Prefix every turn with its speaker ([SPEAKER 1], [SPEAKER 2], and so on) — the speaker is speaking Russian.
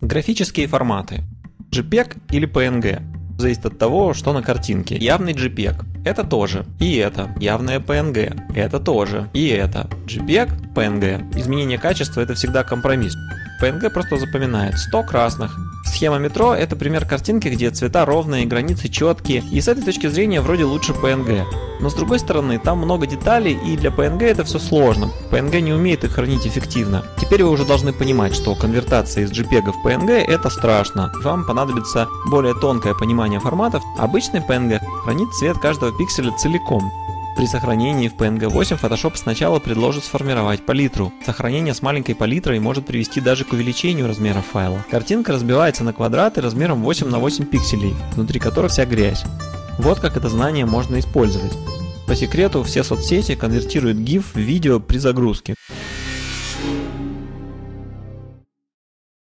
[SPEAKER 1] Графические форматы. JPEG или PNG. Зависит от того, что на картинке. Явный JPEG. Это тоже. И это. Явное PNG. Это тоже. И это. JPEG, PNG. Изменение качества это всегда компромисс. PNG просто запоминает 100 красных, Схема метро – это пример картинки, где цвета ровные, границы четкие, и с этой точки зрения вроде лучше PNG. Но с другой стороны, там много деталей, и для PNG это все сложно. PNG не умеет их хранить эффективно. Теперь вы уже должны понимать, что конвертация из JPEG в PNG – это страшно. Вам понадобится более тонкое понимание форматов. Обычный PNG хранит цвет каждого пикселя целиком. При сохранении в PNG-8 Photoshop сначала предложит сформировать палитру. Сохранение с маленькой палитрой может привести даже к увеличению размера файла. Картинка разбивается на квадраты размером 8 на 8 пикселей, внутри которых вся грязь. Вот как это знание можно использовать. По секрету, все соцсети конвертируют GIF в видео при загрузке.